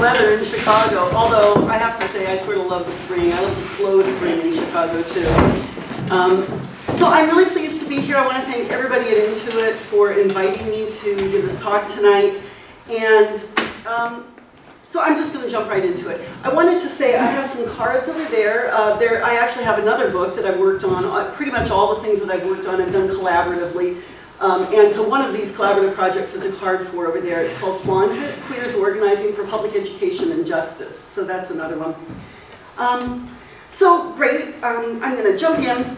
weather in Chicago, although I have to say I sort of love the spring. I love the slow spring in Chicago too. Um, so I'm really pleased to be here. I want to thank everybody at Intuit for inviting me to give this talk tonight. And um, so I'm just going to jump right into it. I wanted to say I have some cards over there. Uh, there I actually have another book that I've worked on. Uh, pretty much all the things that I've worked on I've done collaboratively. Um, and so one of these collaborative projects is a card for over there. It's called Flaunt It, Queers Organizing for Public Education and Justice. So that's another one. Um, so great, um, I'm going to jump in.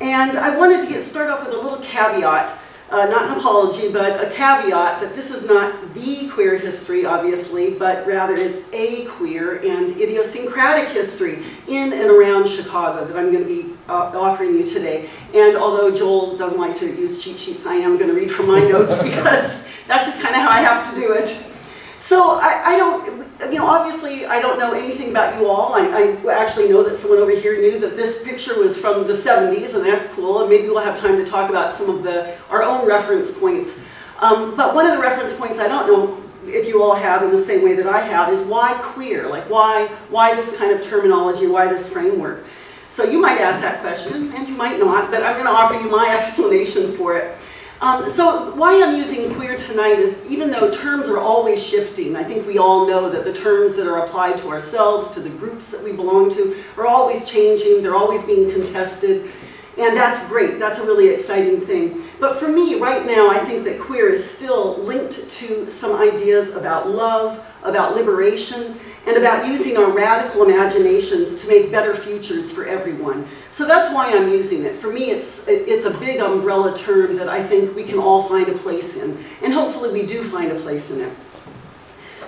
And I wanted to get start off with a little caveat uh, not an apology, but a caveat that this is not the queer history, obviously, but rather it's a queer and idiosyncratic history in and around Chicago that I'm going to be uh, offering you today. And although Joel doesn't like to use cheat sheets, I am going to read from my notes because that's just kind of how I have to do it. So I, I, don't, you know, obviously I don't know anything about you all. I, I, actually know that someone over here knew that this picture was from the 70s, and that's cool, and maybe we'll have time to talk about some of the our own reference points. Um, but one of the reference points I don't know if you all have in the same way that I have is why queer? Like why, why this kind of terminology, why this framework? So you might ask that question, and you might not, but I'm going to offer you my explanation for it. Um, so why I'm using queer tonight is even though terms are always shifting, I think we all know that the terms that are applied to ourselves, to the groups that we belong to, are always changing, they're always being contested, and that's great, that's a really exciting thing. But for me, right now, I think that queer is still linked to some ideas about love, about liberation, and about using our radical imaginations to make better futures for everyone. So that's why I'm using it. For me, it's, it's a big umbrella term that I think we can all find a place in. And hopefully we do find a place in it.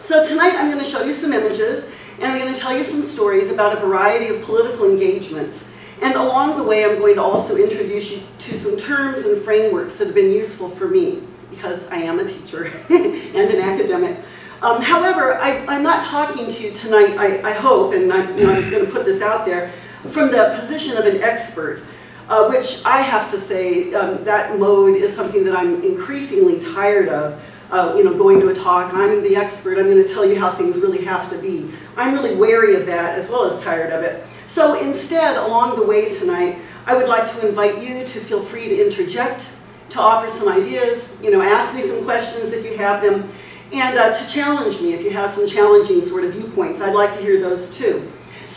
So tonight I'm going to show you some images, and I'm going to tell you some stories about a variety of political engagements. And along the way, I'm going to also introduce you to some terms and frameworks that have been useful for me, because I am a teacher and an academic. Um, however, I, am not talking to you tonight, I, I hope, and I, you know, I'm going to put this out there, from the position of an expert, uh, which I have to say, um, that mode is something that I'm increasingly tired of. Uh, you know, going to a talk, I'm the expert, I'm going to tell you how things really have to be. I'm really wary of that as well as tired of it. So instead, along the way tonight, I would like to invite you to feel free to interject, to offer some ideas, you know, ask me some questions if you have them, and uh, to challenge me if you have some challenging sort of viewpoints. I'd like to hear those too.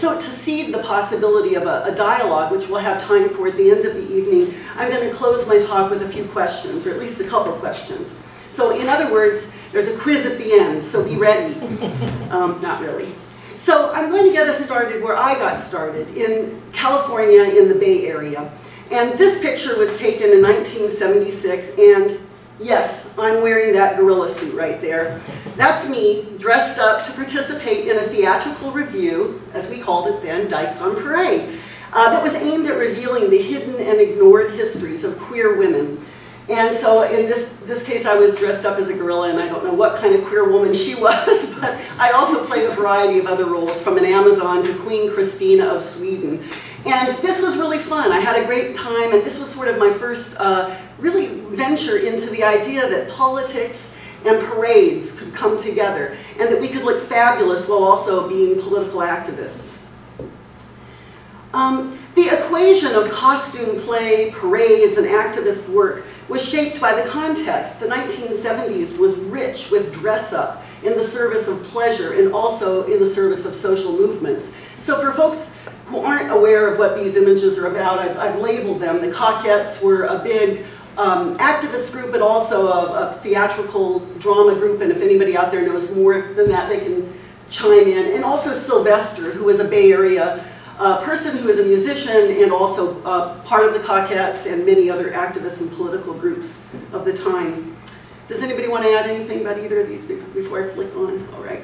So to seed the possibility of a, a, dialogue, which we'll have time for at the end of the evening, I'm going to close my talk with a few questions, or at least a couple questions. So in other words, there's a quiz at the end, so be ready. Um, not really. So I'm going to get us started where I got started, in California in the Bay Area. And this picture was taken in 1976, and Yes, I'm wearing that gorilla suit right there. That's me, dressed up to participate in a theatrical revue, as we called it then, Dykes on Parade, uh, that was aimed at revealing the hidden and ignored histories of queer women. And so in this, this case, I was dressed up as a gorilla, and I don't know what kind of queer woman she was, but I also played a variety of other roles, from an Amazon to Queen Christina of Sweden. And this was really fun. I had a great time, and this was sort of my first uh, really venture into the idea that politics and parades could come together, and that we could look fabulous while also being political activists. Um, the equation of costume play, parades, and activist work was shaped by the context. The 1970s was rich with dress-up in the service of pleasure and also in the service of social movements. So for folks who aren't aware of what these images are about, I've, I've labeled them. The Cockettes were a big um, activist group, but also a, a, theatrical drama group, and if anybody out there knows more than that, they can chime in. And also Sylvester, who was a Bay Area uh, person who is a musician and also uh, part of the Cockettes and many other activists and political groups of the time. Does anybody want to add anything about either of these before I flick on? All right.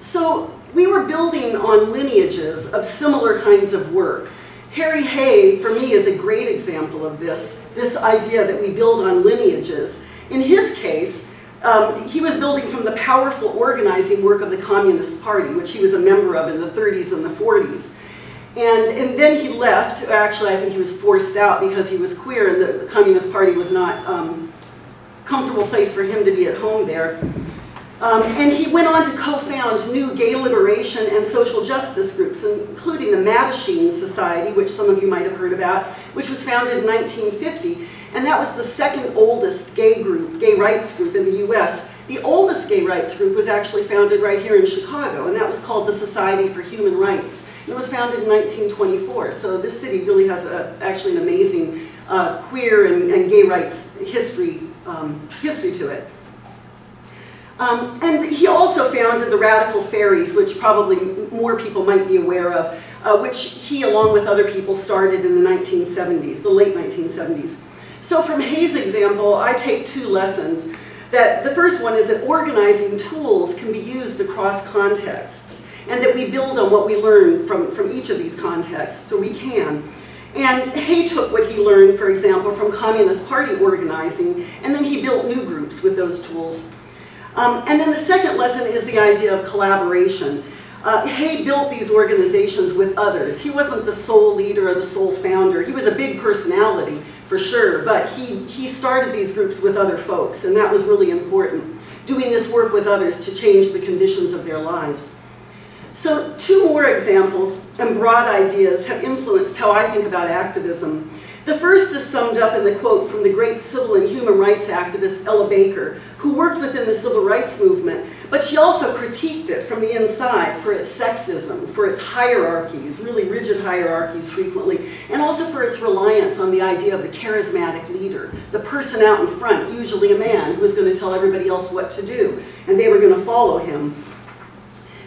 So we were building on lineages of similar kinds of work. Harry Hay, for me, is a great example of this, this idea that we build on lineages. In his case, um, he was building from the powerful organizing work of the Communist Party, which he was a member of in the 30s and the 40s. And, and then he left, actually I think he was forced out because he was queer and the, Communist Party was not um, comfortable place for him to be at home there. Um, and he went on to co-found new gay liberation and social justice groups, including the Mattachine Society, which some of you might have heard about, which was founded in 1950. And that was the second oldest gay group, gay rights group in the US. The oldest gay rights group was actually founded right here in Chicago, and that was called the Society for Human Rights. And It was founded in 1924, so this city really has a, actually an amazing uh, queer and, and, gay rights history, um, history to it. Um, and he also founded the Radical Faeries, which probably more people might be aware of, uh, which he, along with other people, started in the 1970s, the late 1970s. So from Hay's example, I take two lessons. That the first one is that organizing tools can be used across contexts, and that we build on what we learn from, from each of these contexts, so we can. And Hay took what he learned, for example, from Communist Party organizing, and then he built new groups with those tools. Um, and then the second lesson is the idea of collaboration. Uh, Hay built these organizations with others. He wasn't the sole leader or the sole founder. He was a big personality, for sure, but he, he started these groups with other folks, and that was really important, doing this work with others to change the conditions of their lives. So two more examples and broad ideas have influenced how I think about activism. The first is summed up in the quote from the great civil and human rights activist Ella Baker, who worked within the civil rights movement, but she also critiqued it from the inside for its sexism, for its hierarchies, really rigid hierarchies frequently, and also for its reliance on the idea of the charismatic leader, the person out in front, usually a man, who was going to tell everybody else what to do, and they were going to follow him.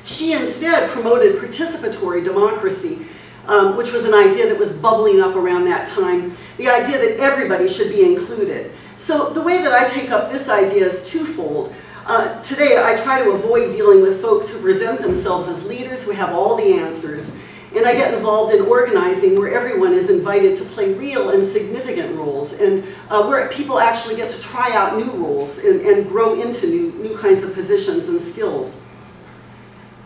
She instead promoted participatory democracy, um, which was an idea that was bubbling up around that time, the idea that everybody should be included. So the way that I take up this idea is twofold. Uh, today, I try to avoid dealing with folks who present themselves as leaders who have all the answers, and I get involved in organizing where everyone is invited to play real and significant roles, and uh, where people actually get to try out new roles and, and grow into new, new kinds of positions and skills.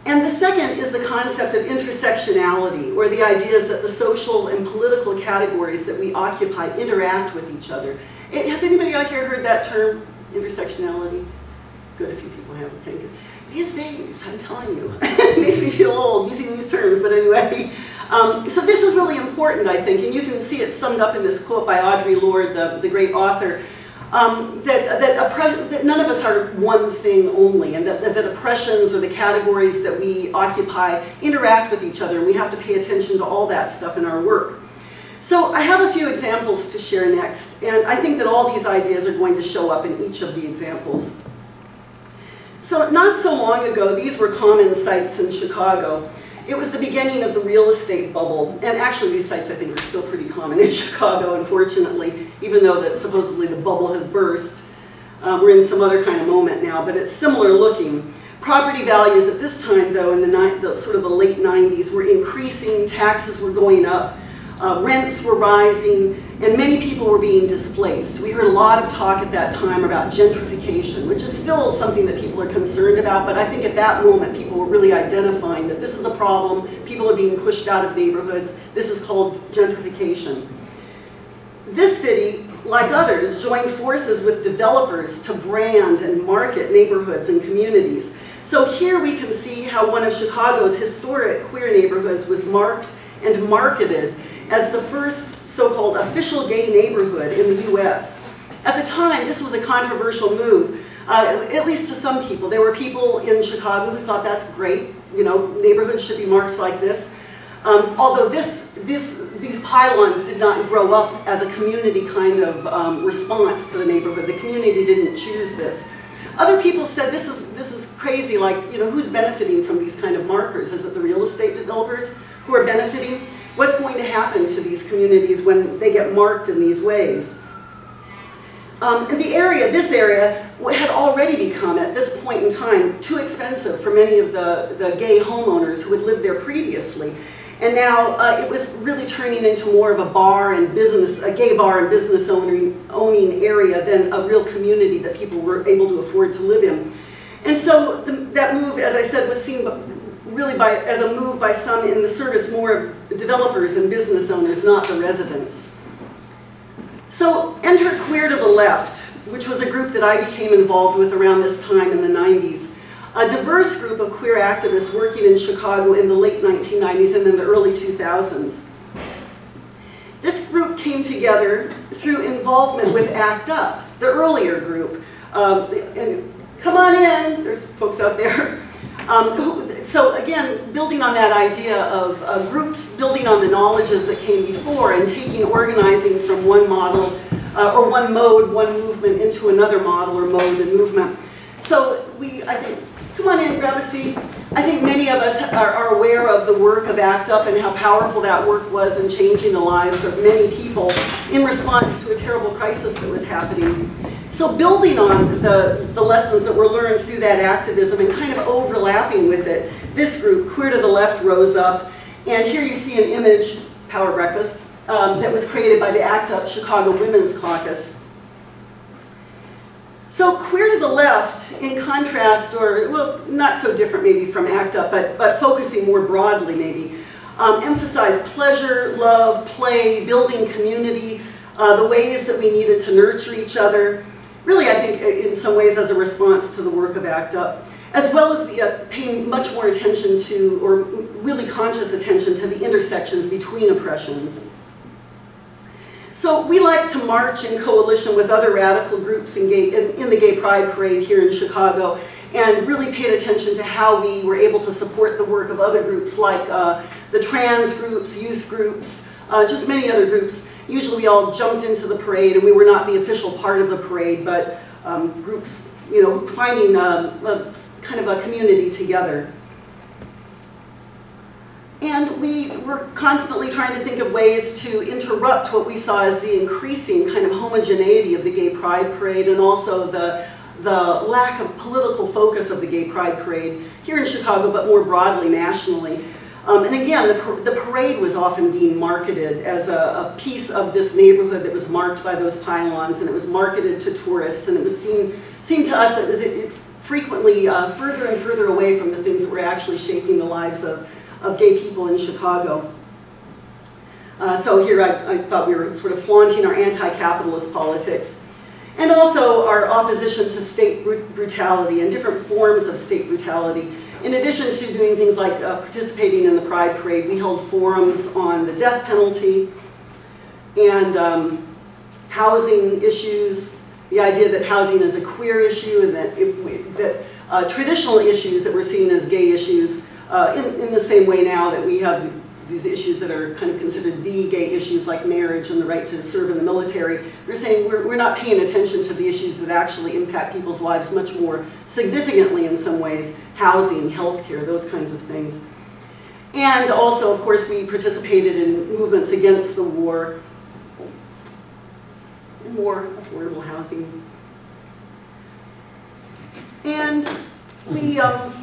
And the second is the concept of intersectionality, or the ideas that the social and political categories that we occupy interact with each other. It, has anybody out here heard that term, intersectionality? Good, a few people have. Okay, These days, I'm telling you, it makes me feel old using these terms, but anyway. Um, so this is really important, I think, and you can see it summed up in this quote by Audre Lorde, the, the great author, um, that, that, that, none of us are one thing only, and that, that, oppressions or the categories that we occupy interact with each other, and we have to pay attention to all that stuff in our work. So I have a few examples to share next, and I think that all these ideas are going to show up in each of the examples. So not so long ago, these were common sites in Chicago. It was the beginning of the real estate bubble, and actually these sites I think are still pretty common in Chicago, unfortunately, even though that supposedly the bubble has burst. Uh, we're in some other kind of moment now, but it's similar looking. Property values at this time, though, in the, the sort of the late 90s, were increasing, taxes were going up, uh, rents were rising, and many people were being displaced. We heard a lot of talk at that time about gentrification, which is still something that people are concerned about, but I think at that moment people were really identifying that this is a problem, people are being pushed out of neighborhoods, this is called gentrification. This city, like others, joined forces with developers to brand and market neighborhoods and communities. So here we can see how one of Chicago's historic queer neighborhoods was marked and marketed as the first so-called official gay neighborhood in the US. At the time, this was a controversial move, uh, at least to some people. There were people in Chicago who thought that's great, you know, neighborhoods should be marked like this. Um, although this, this, these pylons did not grow up as a community kind of um, response to the neighborhood. The community didn't choose this. Other people said this is, this is crazy, like, you know, who's benefiting from these kind of markers? Is it the real estate developers who are benefiting? What's going to happen to these communities when they get marked in these ways? Um, and the area, this area, had already become, at this point in time, too expensive for many of the, the gay homeowners who had lived there previously. And now uh, it was really turning into more of a bar and business, a gay bar and business owning, owning area than a real community that people were able to afford to live in. And so the, that move, as I said, was seen really by, as a move by some in the service more of developers and business owners, not the residents. So enter Queer to the Left, which was a group that I became involved with around this time in the 90s. A diverse group of queer activists working in Chicago in the late 1990s and in the early 2000s. This group came together through involvement with ACT UP, the earlier group. Um, and come on in, there's folks out there. Um, who, so again, building on that idea of uh, groups building on the knowledges that came before and taking organizing from one model uh, or one mode, one movement into another model or mode and movement. So we, I think, come on in, grab a seat. I think many of us are, are, aware of the work of ACT UP and how powerful that work was in changing the lives of many people in response to a terrible crisis that was happening. So building on the, the lessons that were learned through that activism and kind of overlapping with it, this group, Queer to the Left, rose up. And here you see an image, Power Breakfast, um, that was created by the ACT UP Chicago Women's Caucus. So Queer to the Left, in contrast, or well, not so different maybe from ACT UP, but, but focusing more broadly maybe, um, emphasized pleasure, love, play, building community, uh, the ways that we needed to nurture each other, really I think in some ways as a response to the work of ACT UP, as well as the, uh, paying much more attention to, or really conscious attention to the intersections between oppressions. So we like to march in coalition with other radical groups in, gay, in, in, the Gay Pride Parade here in Chicago and really paid attention to how we were able to support the work of other groups like uh, the trans groups, youth groups, uh, just many other groups. Usually we all jumped into the parade and we were not the official part of the parade, but um, groups, you know, finding um, a, kind of a community together. And we were constantly trying to think of ways to interrupt what we saw as the increasing kind of homogeneity of the Gay Pride Parade and also the, the lack of political focus of the Gay Pride Parade here in Chicago, but more broadly nationally. Um, and again, the, the, parade was often being marketed as a, a, piece of this neighborhood that was marked by those pylons, and it was marketed to tourists, and it was seen, seen to us that it, it frequently uh, further and further away from the things that were actually shaping the lives of of gay people in Chicago. Uh, so here I, I, thought we were sort of flaunting our anti-capitalist politics and also our opposition to state brutality and different forms of state brutality. In addition to doing things like uh, participating in the Pride Parade, we held forums on the death penalty and um, housing issues, the idea that housing is a queer issue and that, it, that uh, traditional issues that we're seen as gay issues uh, in, in the same way now that we have these issues that are kind of considered the gay issues like marriage and the right to serve in the military, we're saying we're, we're not paying attention to the issues that actually impact people's lives much more significantly in some ways, housing, healthcare, those kinds of things. And also, of course, we participated in movements against the war, more affordable housing. And we, um,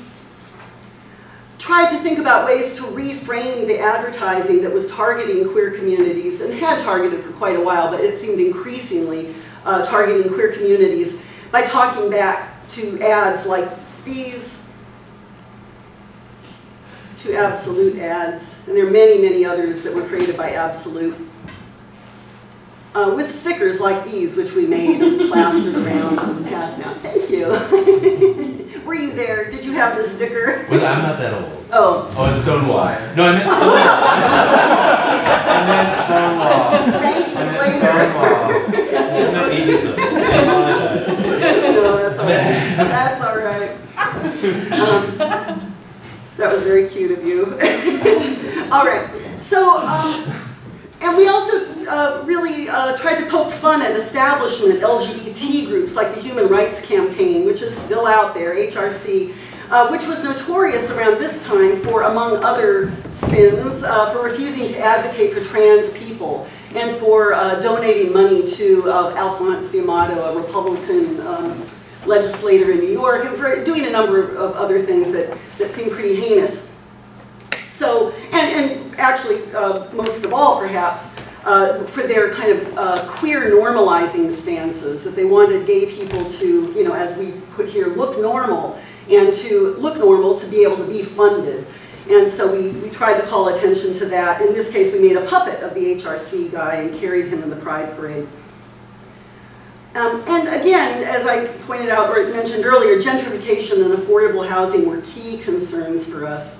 tried to think about ways to reframe the advertising that was targeting queer communities and had targeted for quite a while, but it seemed increasingly uh, targeting queer communities by talking back to ads like these, to Absolut ads, and there are many, many others that were created by Absolut. Uh, with stickers like these, which we made and plastered around and passed out. Thank you. Were you there? Did you have the sticker? Well, I'm not that old. Oh. Oh, it's Stonewall. No, I meant Stonewall. I meant Stonewall. Thank you, I meant Stonewall. This is not ageism. I. No, that's all right. That's all right. Um, that was very cute of you. all right. So, um, and we also uh, really uh, tried to poke fun at establishment LGBT groups like the Human Rights Campaign, which is still out there, HRC, uh, which was notorious around this time for, among other sins, uh, for refusing to advocate for trans people and for uh, donating money to Alphonse D'Amato, a Republican um, legislator in New York, and for doing a number of, of other things that, that seem pretty heinous. So, and, and actually, most of all, perhaps, uh, for their kind of uh, queer normalizing stances, that they wanted gay people to, you know, as we put here, look normal, and to look normal to be able to be funded. And so we, we tried to call attention to that. In this case, we made a puppet of the HRC guy and carried him in the Pride Parade. Um, and again, as I pointed out or mentioned earlier, gentrification and affordable housing were key concerns for us.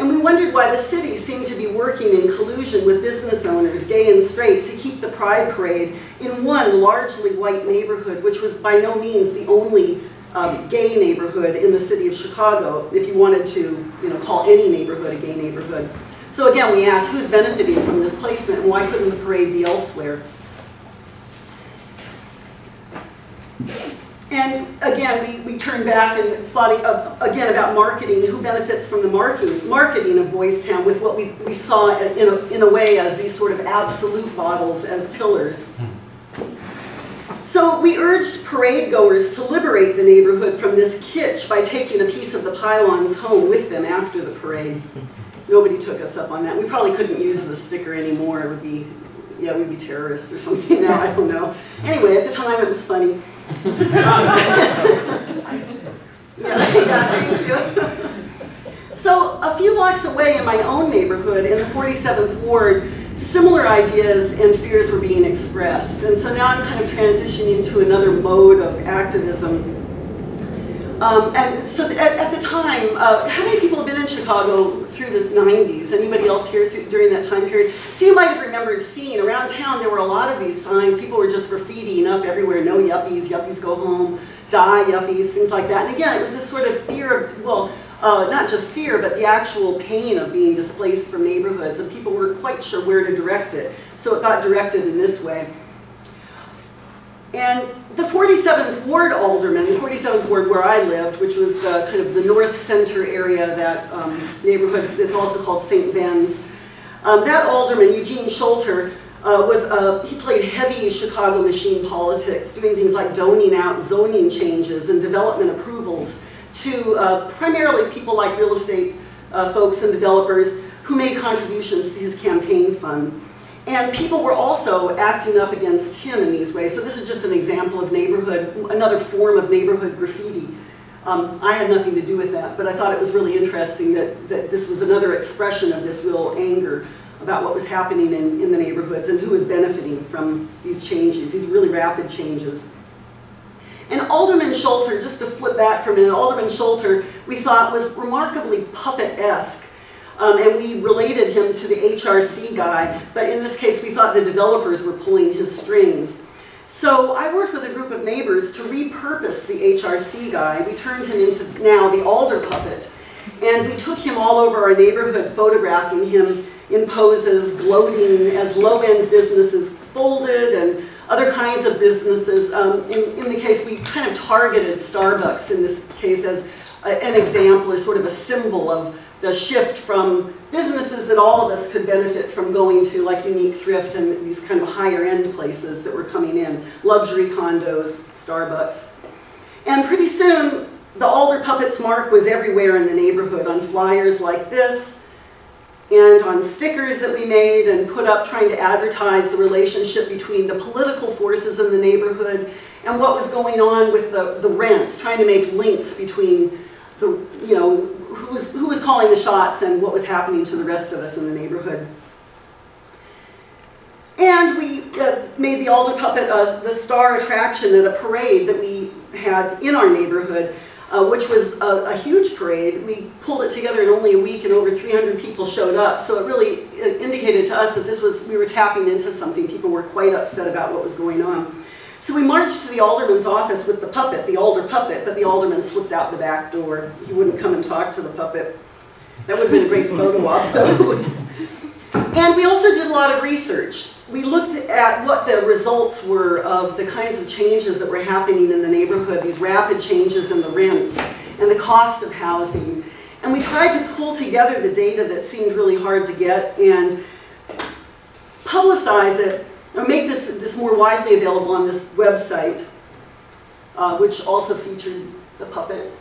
And we wondered why the city seemed to be working in collusion with business owners, gay and straight, to keep the Pride Parade in one largely white neighborhood, which was by no means the only um, gay neighborhood in the city of Chicago, if you wanted to you know, call any neighborhood a gay neighborhood. So again, we asked who's benefiting from this placement and why couldn't the parade be elsewhere? And again, we, we turned back and thought again about marketing, who benefits from the marketing, marketing of Boys Town with what we, we saw in a, in a way as these sort of absolute models as pillars. So we urged parade goers to liberate the neighborhood from this kitsch by taking a piece of the pylons home with them after the parade. Nobody took us up on that. We probably couldn't use the sticker anymore. It would be, yeah, we'd be terrorists or something now, I don't know. Anyway, at the time it was funny. So a few blocks away in my own neighborhood, in the 47th Ward, similar ideas and fears were being expressed. And so now I'm kind of transitioning to another mode of activism. Um, and so at, at the time, uh, how many people have been in Chicago through the 90s? Anybody else here through, during that time period? So you might have remembered seeing around town there were a lot of these signs. People were just graffitiing up everywhere, no yuppies, yuppies go home, die yuppies, things like that. And again, it was this sort of fear of, well, uh, not just fear, but the actual pain of being displaced from neighborhoods, and people weren't quite sure where to direct it. So it got directed in this way. And the 47th Ward alderman, the 47th Where I lived, which was the kind of the north center area, that um, neighborhood that's also called St. Ben's, um, that alderman, Eugene Schulter, uh, was uh, he played heavy Chicago machine politics, doing things like doning out zoning changes and development approvals to uh, primarily people like real estate uh, folks and developers who made contributions to his campaign fund. And people were also acting up against him in these ways. So this is just an example of neighborhood, another form of neighborhood graffiti. Um, I had nothing to do with that, but I thought it was really interesting that, that this was another expression of this real anger about what was happening in, in the neighborhoods and who was benefiting from these changes, these really rapid changes. And Alderman Schulter, just to flip back for a minute, Alderman Schulter, we thought was remarkably puppet-esque. Um, and we related him to the HRC guy, but in this case we thought the developers were pulling his strings. So I worked with a group of neighbors to repurpose the HRC guy. We turned him into now the alder puppet. And we took him all over our neighborhood, photographing him in poses, gloating as low-end businesses folded and other kinds of businesses. Um, in, in, the case, we kind of targeted Starbucks in this case as a, an example, as sort of a symbol of the shift from businesses that all of us could benefit from going to, like Unique Thrift and these kind of higher end places that were coming in, luxury condos, Starbucks. And pretty soon, the Alder Puppets mark was everywhere in the neighborhood on flyers like this, and on stickers that we made and put up trying to advertise the relationship between the political forces in the neighborhood and what was going on with the, the rents, trying to make links between the, you know, who was, who was calling the shots and what was happening to the rest of us in the neighborhood. And we uh, made the alder puppet uh, the star attraction at a parade that we had in our neighborhood uh, which was a, a, huge parade. We pulled it together in only a week and over 300 people showed up. So it really indicated to us that this was, we were tapping into something. People were quite upset about what was going on. So we marched to the alderman's office with the puppet, the alder puppet, but the alderman slipped out the back door. He wouldn't come and talk to the puppet. That would have been a great photo op though. and we also did a lot of research we looked at what the results were of the kinds of changes that were happening in the neighborhood, these rapid changes in the rents and the cost of housing. And we tried to pull together the data that seemed really hard to get and publicize it, or make this, more widely available on this website, uh, which also featured the puppet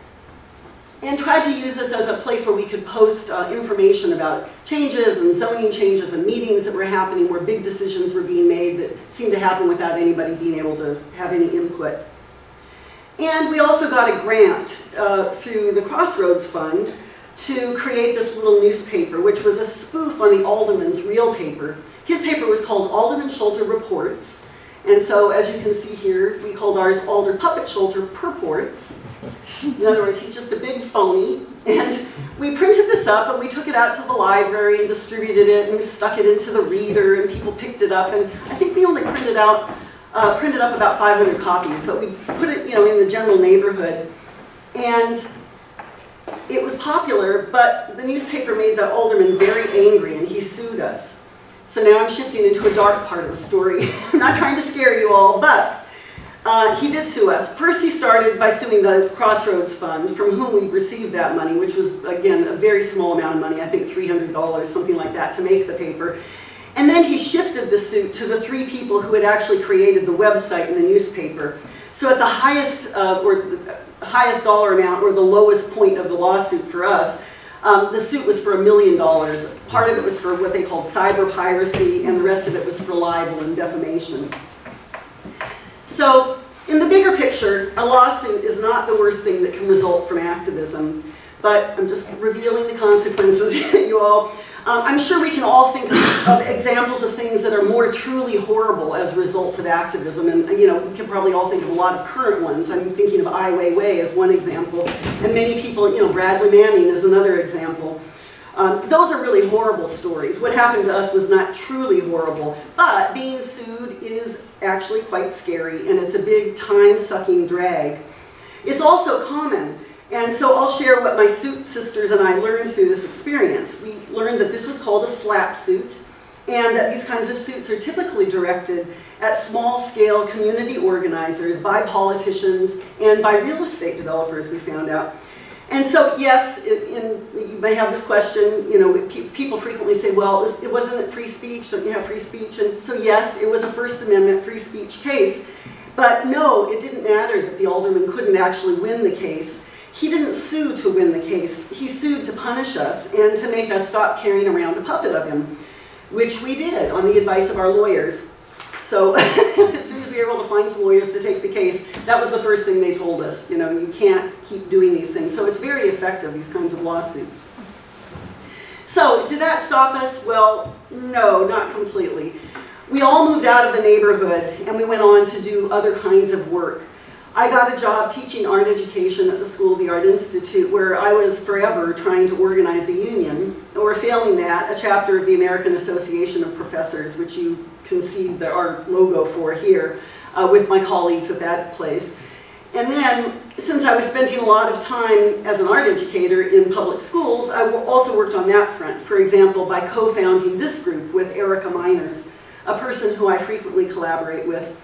and tried to use this as a place where we could post uh, information about changes and zoning changes and meetings that were happening where big decisions were being made that seemed to happen without anybody being able to have any input. And we also got a grant uh, through the Crossroads Fund to create this little newspaper, which was a spoof on the Alderman's real paper. His paper was called Alderman Schulter Reports, And so, as you can see here, we called ours Alder Puppet Schulter Purports. In other words, he's just a big phony. And we printed this up and we took it out to the library and distributed it and stuck it into the reader and people picked it up. And I think we only printed out, uh, printed up about 500 copies, but we put it, you know, in the general neighborhood. And it was popular, but the newspaper made the alderman very angry and he sued us. So now I'm shifting into a dark part of the story. I'm not trying to scare you all, but uh, he did sue us. First, he started by suing the Crossroads Fund, from whom we received that money, which was, again, a very small amount of money, I think $300, something like that, to make the paper. And then he shifted the suit to the three people who had actually created the website and the newspaper. So at the highest, uh, or the highest dollar amount, or the lowest point of the lawsuit for us, um, the suit was for a million dollars. Part of it was for what they called cyber piracy, and the rest of it was for libel and defamation. So, in the bigger picture, a lawsuit is not the worst thing that can result from activism, but I'm just revealing the consequences, you all. Um, I'm sure we can all think of examples of things that are more truly horrible as results of activism, and you know, we can probably all think of a lot of current ones. I'm thinking of Ai Weiwei as one example, and many people, you know, Bradley Manning is another example. Um, those are really horrible stories. What happened to us was not truly horrible, but being sued is actually quite scary, and it's a big time-sucking drag. It's also common and so I'll share what my suit sisters and I learned through this experience. We learned that this was called a SLAPP suit, and that these kinds of suits are typically directed at small-scale community organizers, by politicians, and by real estate developers, we found out. And so, yes, it, in, you may have this question, you know, people frequently say, well, it wasn't it free speech, don't you have free speech? And so, yes, it was a First Amendment free speech case. But no, it didn't matter that the alderman couldn't actually win the case he didn't sue to win the case. He sued to punish us and to make us stop carrying around a puppet of him, which we did on the advice of our lawyers. So as soon as we were able to find some lawyers to take the case, that was the first thing they told us. You know, you can't keep doing these things. So it's very effective, these kinds of lawsuits. So did that stop us? Well, no, not completely. We all moved out of the neighborhood and we went on to do other kinds of work. I got a job teaching art education at the School of the Art Institute where I was forever trying to organize a union, or failing that, a chapter of the American Association of Professors, which you can see the, our logo for here, uh, with my colleagues at that place. And then, since I was spending a lot of time as an art educator in public schools, I also worked on that front. For example, by co-founding this group with Erica Meiners, a person who I frequently collaborate with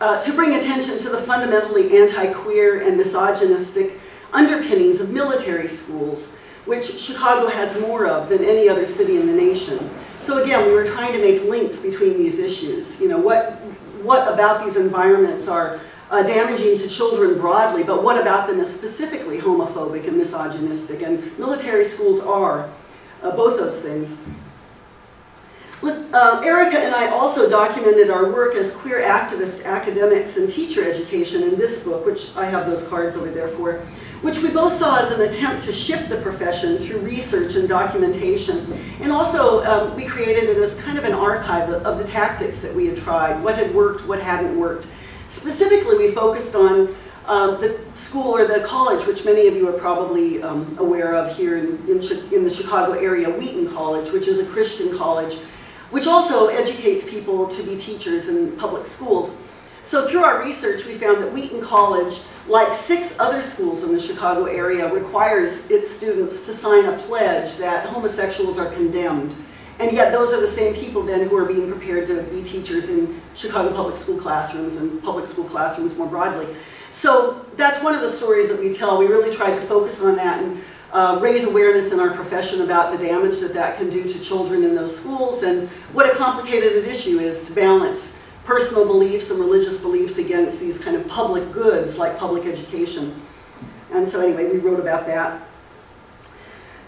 uh, to bring attention to the fundamentally anti-queer and misogynistic underpinnings of military schools, which Chicago has more of than any other city in the nation. So again, we were trying to make links between these issues. You know, what, what about these environments are uh, damaging to children broadly, but what about them is specifically homophobic and misogynistic? And military schools are uh, both those things. Uh, Erica and I also documented our work as queer activists, academics, and teacher education in this book, which I have those cards over there for, which we both saw as an attempt to shift the profession through research and documentation. And also, um, we created it as kind of an archive of, of the tactics that we had tried, what had worked, what hadn't worked. Specifically, we focused on um, the school or the college, which many of you are probably um, aware of here in, in, in the Chicago area, Wheaton College, which is a Christian college which also educates people to be teachers in public schools. So through our research, we found that Wheaton College, like six other schools in the Chicago area, requires its students to sign a pledge that homosexuals are condemned. And yet those are the same people then who are being prepared to be teachers in Chicago public school classrooms and public school classrooms more broadly. So that's one of the stories that we tell. We really tried to focus on that and uh, raise awareness in our profession about the damage that that can do to children in those schools and what a complicated issue is to balance personal beliefs and religious beliefs against these kind of public goods like public education. And so anyway, we wrote about that.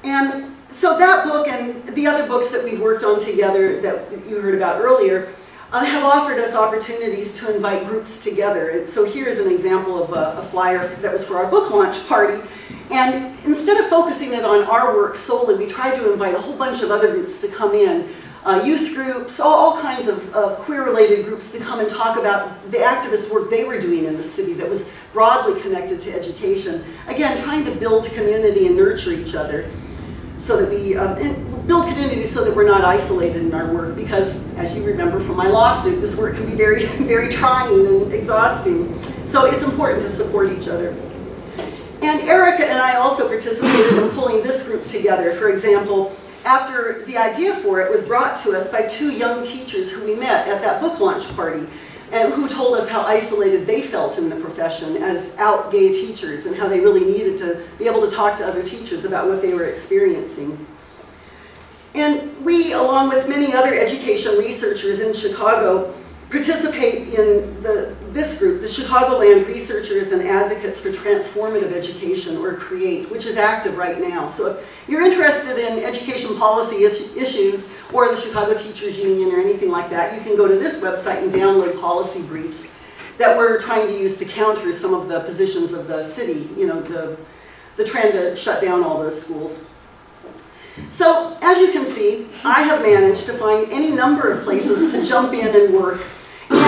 And so that book and the other books that we've worked on together that you heard about earlier uh, have offered us opportunities to invite groups together. So here's an example of a, a, flyer that was for our book launch party. And instead of focusing it on our work solely, we tried to invite a whole bunch of other groups to come in. uh, youth groups, all, all kinds of, of queer-related groups to come and talk about the activist work they were doing in the city that was broadly connected to education. Again, trying to build community and nurture each other so that we um, and build community so that we're not isolated in our work because as you remember from my lawsuit this work can be very very trying and exhausting. So it's important to support each other. And Erica and I also participated in pulling this group together. For example after the idea for it was brought to us by two young teachers who we met at that book launch party and who told us how isolated they felt in the profession as out gay teachers and how they really needed to be able to talk to other teachers about what they were experiencing. And we, along with many other education researchers in Chicago, participate in the, this group, the Chicagoland Researchers and Advocates for Transformative Education, or CREATE, which is active right now. So if you're interested in education policy is issues, or the Chicago Teachers Union, or anything like that, you can go to this website and download policy briefs that we're trying to use to counter some of the positions of the city, you know, the, the trend to shut down all those schools. So, as you can see, I have managed to find any number of places to jump in and work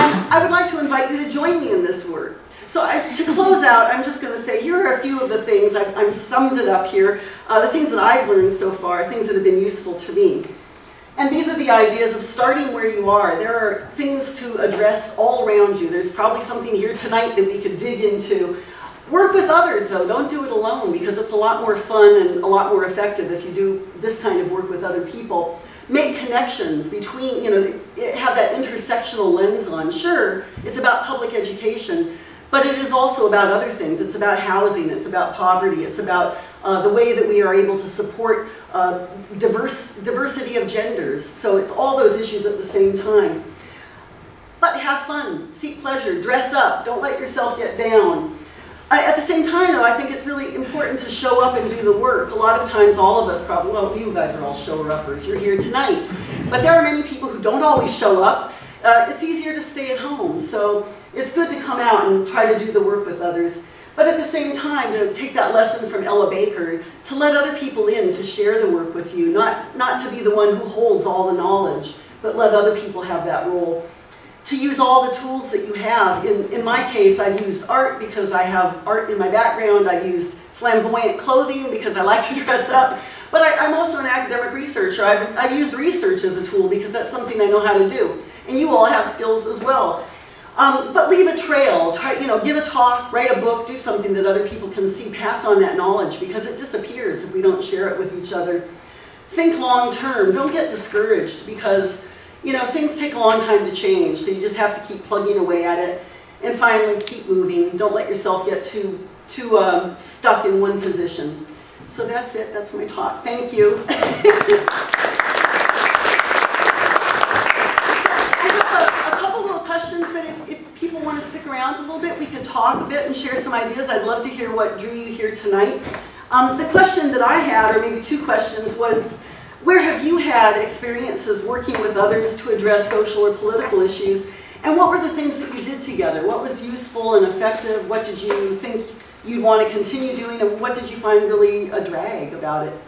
I would like to invite you to join me in this work. So I, to close out, I'm just going to say here are a few of the things, I've, I've summed it up here, uh, the things that I've learned so far, things that have been useful to me. And these are the ideas of starting where you are. There are things to address all around you. There's probably something here tonight that we could dig into. Work with others though, don't do it alone because it's a lot more fun and a lot more effective if you do this kind of work with other people make connections between, you know, have that intersectional lens on. Sure, it's about public education, but it is also about other things. It's about housing, it's about poverty, it's about uh, the way that we are able to support uh, diverse, diversity of genders. So it's all those issues at the same time. But have fun, seek pleasure, dress up, don't let yourself get down. I, at the same time, though, I think it's really important to show up and do the work. A lot of times, all of us probably, well, you guys are all show-uppers. You're here tonight. But there are many people who don't always show up. Uh, it's easier to stay at home. So it's good to come out and try to do the work with others. But at the same time, to take that lesson from Ella Baker, to let other people in to share the work with you, not, not to be the one who holds all the knowledge, but let other people have that role to use all the tools that you have. In, in my case, I've used art because I have art in my background. I've used flamboyant clothing because I like to dress up. But I, am also an academic researcher. I've, I've used research as a tool because that's something I know how to do. And you all have skills as well. Um, but leave a trail, try, you know, give a talk, write a book, do something that other people can see, pass on that knowledge because it disappears if we don't share it with each other. Think long term, don't get discouraged because you know, things take a long time to change, so you just have to keep plugging away at it. And finally, keep moving. Don't let yourself get too, too um, stuck in one position. So that's it. That's my talk. Thank you. A, couple little questions, but if, if people want to stick around a little bit, we could talk a bit and share some ideas. I'd love to hear what drew you here tonight. Um, the question that I had, or maybe two questions, was where have you had experiences working with others to address social or political issues? And what were the things that you did together? What was useful and effective? What did you think you'd want to continue doing? And what did you find really a drag about it?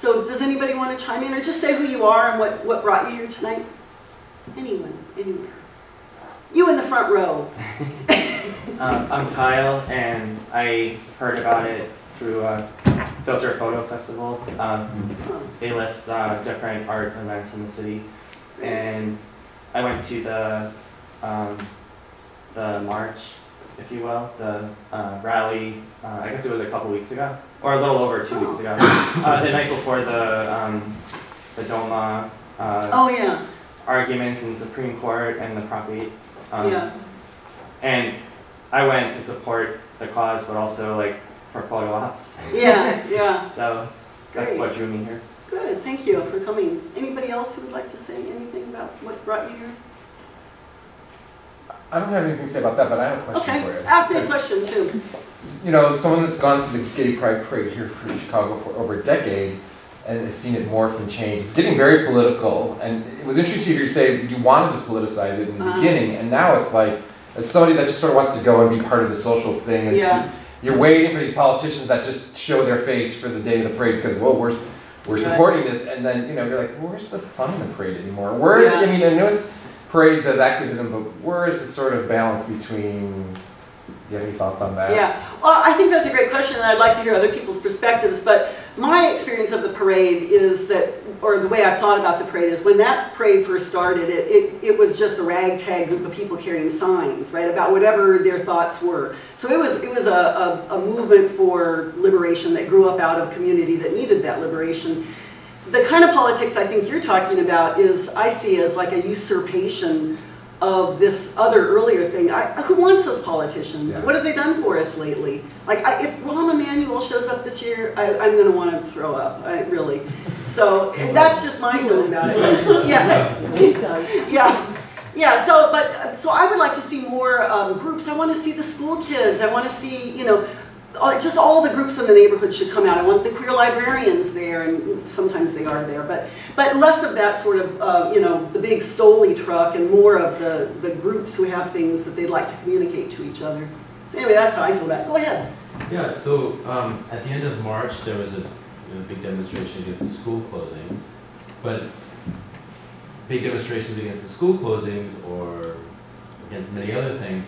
So does anybody want to chime in or just say who you are and what, what brought you here tonight? Anyone, anywhere. You in the front row. um, I'm Kyle and I heard about it through a Filter Photo Festival. Um, they list uh, different art events in the city, and I went to the um, the march, if you will, the uh, rally. Uh, I guess it was a couple weeks ago, or a little over two weeks ago. Uh, the night before the um, the DOMA. Uh, oh yeah. Arguments in the Supreme Court and the Prop 8. Um, yeah. And I went to support the cause, but also like for photo ops. Yeah, yeah. so that's Great. what drew me here. Good, thank you for coming. Anybody else who would like to say anything about what brought you here? I don't have anything to say about that, but I have a question okay. for you. Ask me a question too. You know, someone that's gone to the Gay Pride Parade here in Chicago for over a decade and has seen it morph and change. It's getting very political, and it was interesting to hear you say you wanted to politicize it in the uh -huh. beginning, and now it's like, as somebody that just sort of wants to go and be part of the social thing, and yeah you're waiting for these politicians that just show their face for the day of the parade because well we're we're Right. supporting this, and then, you know, you're like, where's the fun in the parade anymore? Where's, I mean, I know it's parades as activism, but where is the sort of balance between, do you have any thoughts on that? Yeah, well, I think that's a great question, and I'd like to hear other people's perspectives, but my experience of the parade is that, or the way I've thought about the parade is when that parade first started, it, it, it was just a ragtag group of people carrying signs, right, about whatever their thoughts were. So it was, it was a, a, a movement for liberation that grew up out of community that needed that liberation. The kind of politics I think you're talking about is, I see as like a usurpation of this other earlier thing. I, who wants those politicians? Yeah. What have they done for us lately? Like, I, if Rahm Emanuel shows up this year, I, I'm going to want to throw up. I really. So that's just my feeling about it. Yeah, Please does. yeah. Yeah, so, but, so I would like to see more um, groups. I want to see the school kids. I want to see, you know, all- just all the groups in the neighborhood should come out. I want the queer librarians there, and sometimes they are there, but, but less of that sort of, uh, you know, the big Stoli truck and more of the, the groups who have things that they'd like to communicate to each other. Anyway, that's how I feel about it. Go ahead. Yeah, so um, at the end of March, there was a you know, big demonstration against the school closings, but big demonstrations against the school closings or against many other things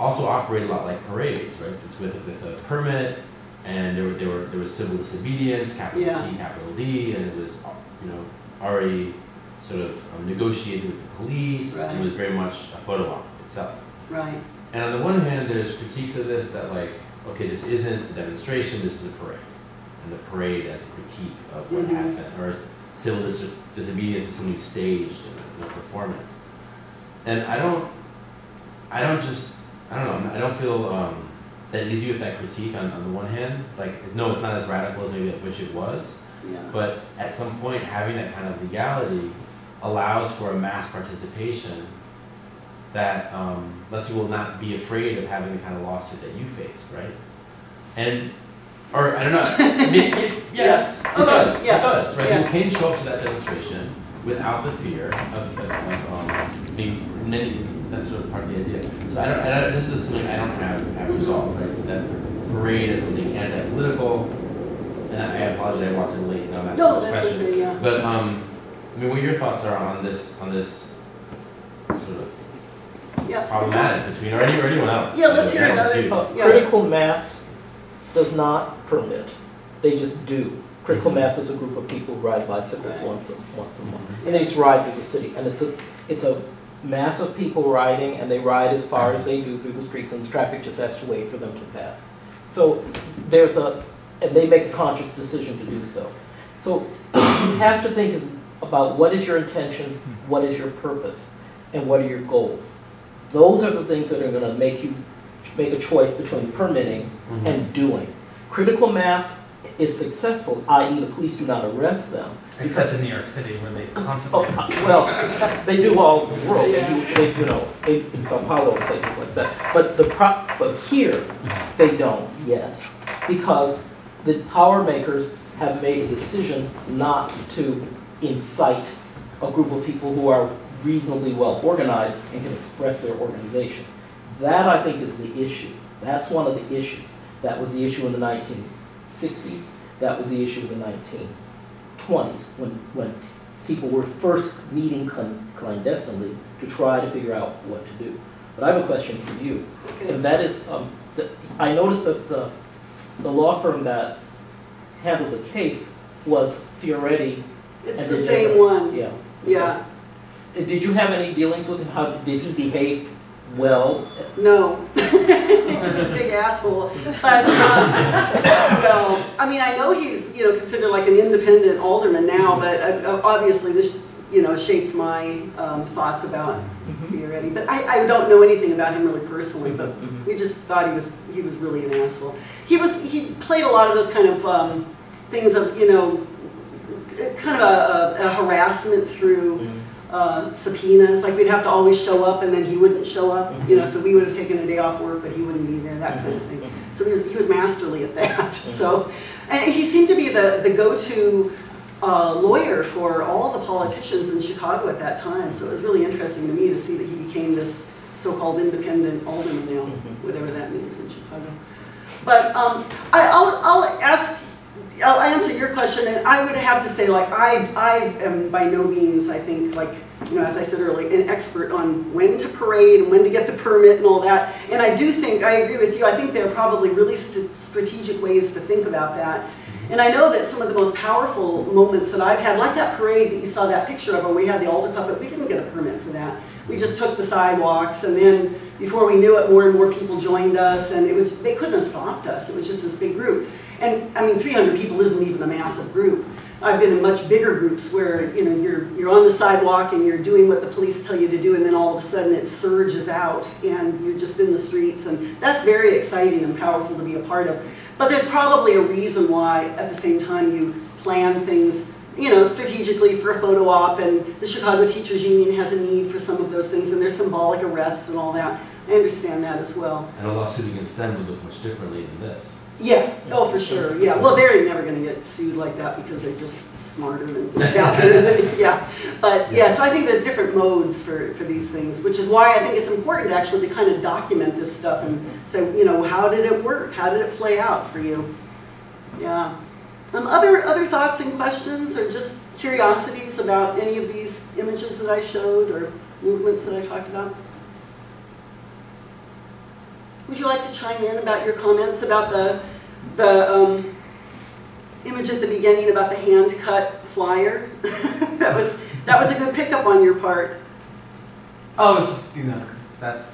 also operate a lot like parades, right? It's with, with a permit, and there were, there were there was civil disobedience, capital Yeah. C, capital D, and it was you know already sort of um, negotiated with the police. Right. It was very much a photo op itself. Right. And on the one hand, there's critiques of this that like, okay, this isn't a demonstration, this is a parade. And the parade as a critique of what Mhm. happened, or civil dis- disobedience is something staged in a, in a performance. And I don't, I don't just, I don't know, I don't feel um, that easy with that critique on, on the one hand. Like, no, it's not as radical as maybe I wish it was. Yeah. But at some point, having that kind of legality allows for a mass participation that um, lets people not be afraid of having the kind of lawsuit that you faced, right? And, or I don't know, I mean, y- yes, it does, it does, right? yeah. You can show up to that demonstration without the fear of, of, of um, being, that's sort of part of the idea. So I don't, I don't, this is something I don't have, have resolved, right? That parade is something anti-political, and I I apologize, I walked in late, and I'm asking No, this that's question. okay, yeah. But, um, I mean, what your thoughts are on this, on this sort of Yeah. problematic between, or any, or anyone else? Yeah, let's hear Not just another- you. Uh, Yeah. Critical mass does not permit, they just do. Critical mass is a group of people who ride bicycles Right. once a, once a month. And they just ride through the city, and it's a, it's a mass of people riding, and they ride as far as they do through the streets, and the traffic just has to wait for them to pass. So there's a, and they make a conscious decision to do so. So you have to think about what is your intention, what is your purpose, and what are your goals. Those are the things that are gonna make you make a choice between permitting Mhm. and doing. Critical mass is successful, i.e. the police do not arrest them. Except in New York City, where they Oh, constantly. uh, well, they do all over the world, they do, they, you know, in Sao Paulo and places like that. But the pro, but here, they don't yet, because the power makers have made a decision not to incite a group of people who are reasonably well organized and can express their organization. That, I think, is the issue. That's one of the issues. That was the issue in the nineteen sixties, that was the issue of the nineteen twenties, when, when people were first meeting clan- clandestinely to try to figure out what to do. But I have a question for you, and that is, um, the- I noticed that the, the law firm that handled the case was Fioretti. It's the same one. Yeah. Yeah. Did you have any dealings with him? How, did he behave well? No. He's a big asshole. But, um, no, I mean, I know he's, you know, considered like an independent alderman now, but uh, obviously this, you know, shaped my um, thoughts about Fioretti. But I, I don't know anything about him really personally, but Mhm. we just thought he was, he was really an asshole. He was, he played a lot of those kind of um, things of, you know, kind of a, a harassment through Mhm. Uh, subpoenas, like we'd have to always show up and then he wouldn't show up, you know, so we would have taken a day off work, but he wouldn't be there, that kind of thing. So he was, he was masterly at that, so, and he seemed to be the, the go-to uh, lawyer for all the politicians in Chicago at that time, so it was really interesting to me to see that he became this so-called independent alderman now, whatever that means in Chicago. But um, I, I'll, I'll ask I'll answer your question, and I would have to say, like, I, I am by no means, I think, like, you know, as I said earlier, an expert on when to parade and when to get the permit and all that. And I do think, I agree with you, I think there are probably really st- strategic ways to think about that. And I know that some of the most powerful moments that I've had, like that parade that you saw that picture of, where we had the altar puppet, we didn't get a permit for that. We just took the sidewalks, and then before we knew it, more and more people joined us, and it was, they couldn't have stopped us. It was just this big group. And, I mean, 300 people isn't even a massive group. I've been in much bigger groups where, you know, you're, you're on the sidewalk and you're doing what the police tell you to do, and then all of a sudden it surges out, and you're just in the streets, and that's very exciting and powerful to be a part of. But there's probably a reason why, at the same time, you plan things, you know, strategically for a photo op, and the Chicago Teachers Union has a need for some of those things, and there's symbolic arrests and all that. I understand that as well. And a lawsuit against them would look much differently than this. Yeah, oh, for sure, yeah. Well, they're never gonna get sued like that because they're just smarter than, than, yeah. But, yeah, so I think there's different modes for, for these things, which is why I think it's important actually to kind of document this stuff and say, you know, how did it work? How did it play out for you? Yeah. Um, other, other thoughts and questions or just curiosities about any of these images that I showed or movements that I talked about? Would you like to chime in about your comments about the, the um, image at the beginning about the hand-cut flyer? that was that was a good pickup on your part. Oh, it's just you know, that's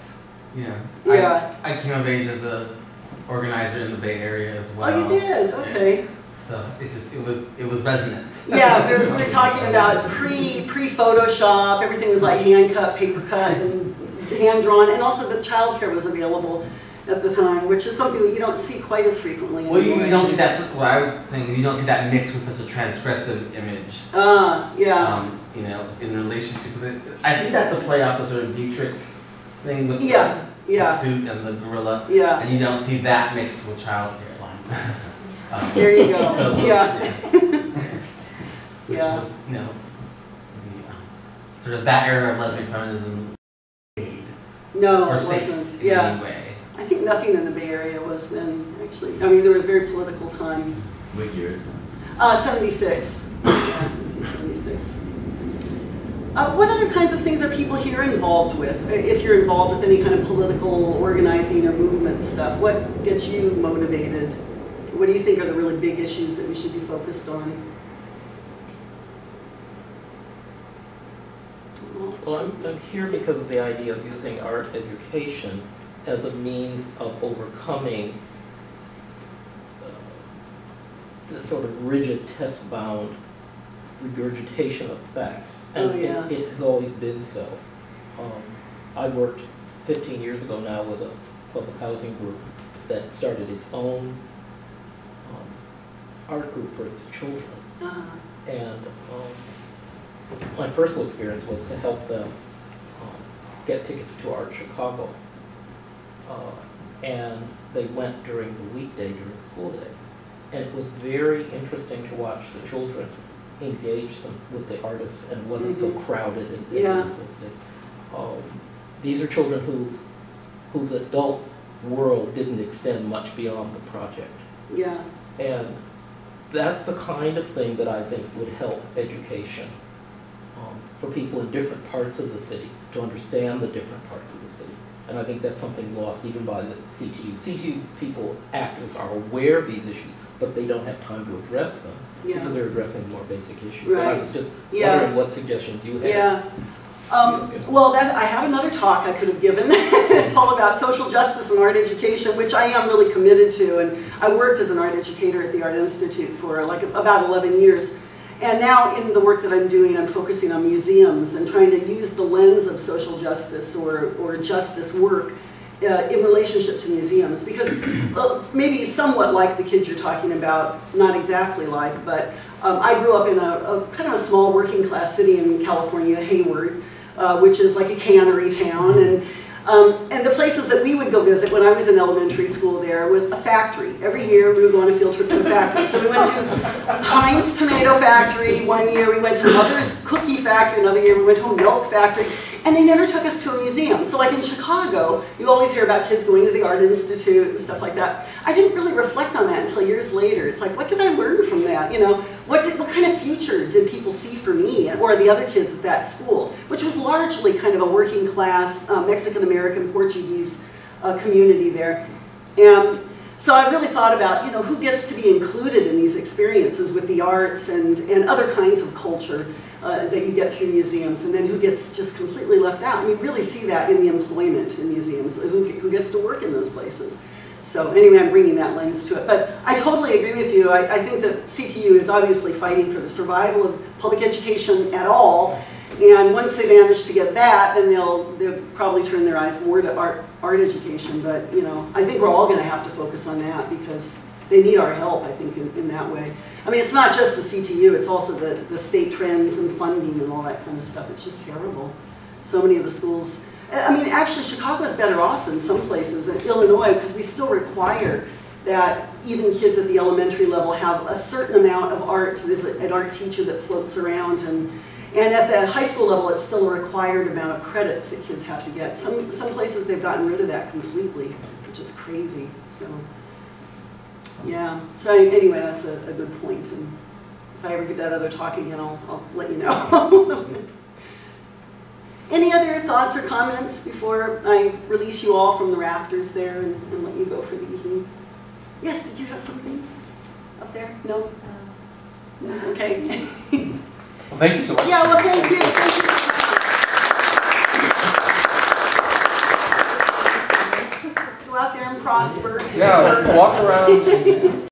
you know, Yeah. I, I came of age as a organizer in the Bay Area as well. oh, you did. Okay. So it's just it was it was resonant. Yeah, we were, we were talking about pre pre Photoshop. Everything was like hand cut, paper cut, and hand drawn, and also the childcare was available at the time, which is something that you don't see quite as frequently. Well, you, you don't see that. What I was saying you don't see that mixed with such a transgressive image. Ah, yeah. Um, you know, in relationship it. I think that's a play off the sort of Dietrich thing with Yeah, the, yeah. the suit and the gorilla, Yeah. and you don't see that mixed with childcare. Um, There you go. So, Yeah. Which Yeah. was, you know, the, um, sort of that era of lesbian feminism No, or it wasn't. Yeah. Any way. I think nothing in the Bay Area was then, actually. I mean, there was a very political time. What years? Uh, 76. Yeah, 1976. Uh, what other kinds of things are people here involved with? Uh, If you're involved with any kind of political organizing or movement stuff, what gets you motivated? What do you think are the really big issues that we should be focused on? Well, I'm, I'm here because of the idea of using art education as a means of overcoming uh, this sort of rigid test-bound regurgitation of facts. And Oh, yeah. it, it has always been so. Um, I worked 15 years ago now with a public housing group that started its own um, art group for its children. Uh, And um, my personal experience was to help them um, get tickets to Art Chicago. Uh, and they went during the weekday, during the school day. And it was very interesting to watch the children engage them with the artists and wasn't so Mhm. crowded and busy Yeah. as those days. Um, these are children who, whose adult world didn't extend much beyond the project. yeah, And that's the kind of thing that I think would help education um, for people in different parts of the city to understand the different parts of the city. And I think that's something lost even by the CTU. CTU people, activists are aware of these issues, but they don't have time to address them yeah. because they're addressing more basic issues. So I Right. was just Yeah. wondering what suggestions you had. Yeah. Um, well, that, I have another talk I could have given. it's all about social justice and art education, which I am really committed to. And I worked as an art educator at the Art Institute for like about 11 years. And now in the work that I'm doing, I'm focusing on museums and trying to use the lens of social justice or, or justice work uh, in relationship to museums. Because uh, maybe somewhat like the kids you're talking about, not exactly like, but um, I grew up in a, a kind of a small working class city in California, Hayward, uh, which is like a cannery town. And Um, and the places that we would go visit when I was in elementary school there was a factory. Every year we would go on a field trip to a factory. So we went to Heinz Tomato Factory one year, we went to Mother's Cookie Factory another year, we went to a milk factory, and they never took us to a museum. So like in Chicago, you always hear about kids going to the Art Institute and stuff like that. I didn't really reflect on that until years later. It's like, what did I learn from that? You know, what, did, what kind of future did people see for me or the other kids at that school? Which was largely kind of a working class, uh, Mexican-American, Portuguese uh, community there. And so I really thought about, you know, who gets to be included in these experiences with the arts and, and other kinds of culture uh, that you get through museums, and then who gets just completely left out. And you really see that in the employment in museums, who, who gets to work in those places. So anyway, I'm bringing that lens to it. But I totally agree with you. I, I think that CTU is obviously fighting for the survival of public education at all. And once they manage to get that, then they'll, they'll probably turn their eyes more to art, art education. But, you know, I think we're all going to have to focus on that because they need our help, I think, in, in that way. I mean, it's not just the CTU, it's also the, the state trends and funding and all that kind of stuff. It's just terrible. So many of the schools, I mean, actually, Chicago's better off than some places in Illinois because we still require that even kids at the elementary level have a certain amount of art. There's an art teacher that floats around and and at the high school level, it's still a required amount of credits that kids have to get. Some, some places they've gotten rid of that completely, which is crazy, so. Yeah, so anyway, that's a, a good point. and if I ever give that other talk again, I'll, I'll let you know. Any other thoughts or comments before I release you all from the rafters there and, and let you go for the evening? Yes, did you have something up there? No? No, okay. Well, thank you so much. Yeah, well, thank you. Thank you. Go out there and prosper. Yeah, walk around